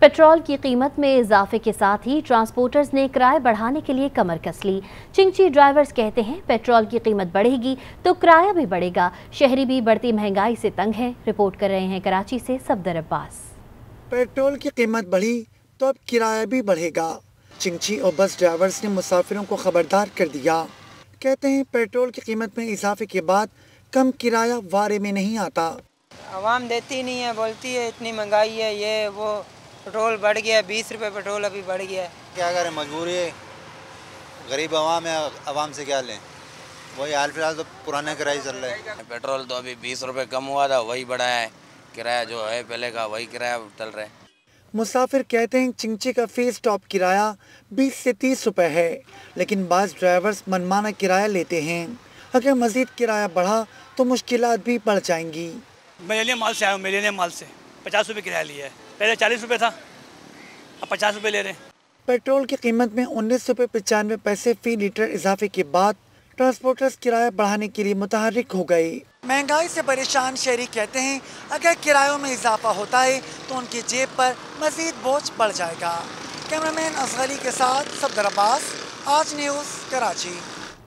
Petrol की कीमत में इजाफे के साथ ही ट्रांसपोर्टर्स ने किराए बढ़ाने के लिए कमर कस ली। चिंची ड्राइवर्स कहते हैं पेट्रोल की कीमत बढ़ेगी तो किराया भी बढ़ेगा। शहरी भी बढ़ती महँगाई से तंग है रिपोर्ट कर रहे हैं कराची से सफदर अब्बास। पेट्रोल की कीमत बढ़ी तो अब किराया भी बढ़ेगा चिंची और बस ड्राइवर्स ने मुसाफिरों को खबरदार कर दिया। कहते हैं पेट्रोल की कीमत में इजाफे के बाद कम किराया वारे में नहीं आता। आवाम देती नहीं है बोलती है इतनी महँगाई है ये वो पेट्रोल बढ़ गया बीस रुपये पेट्रोल अभी बढ़ गया है। क्या करें मजबूरी है। गरीब आवाम है आवाम से क्या लें? वही हाल फ़िलहाल तो पुराने किराए चल रहे हैं। पेट्रोल तो अभी बीस रुपये कम हुआ था वही बढ़ा है। किराया जो है पहले का वही किराया चल रहा है। मुसाफिर कहते हैं चिंची का फ़ी स्टॉप किराया 20 से 30 रुपए है लेकिन बस ड्राइवर्स मनमाना किराया लेते हैं। अगर मजीद किराया बढ़ा तो मुश्किलात भी बढ़ जाएँगी। मिलेनियम माल से आया हूँ मिलेनियम माल से। पचास रुपये किराया लिया है। पहले चालीस रुपये था, अब पचास रुपये ले रहे हैं। पेट्रोल की कीमत में उन्नीस रुपये पचानवे पैसे फ़ी लीटर इजाफे के बाद ट्रांसपोर्टर्स किराया बढ़ाने के लिए मुतहरिक हो गए। महँगाई से परेशान शहरी कहते हैं, अगर किरायों में इजाफा होता है तो उनकी जेब पर मजीद बोझ बढ़ जाएगा। कैमरामैन असगरी के साथ सफदर अब्बास, आज न्यूज़ कराची।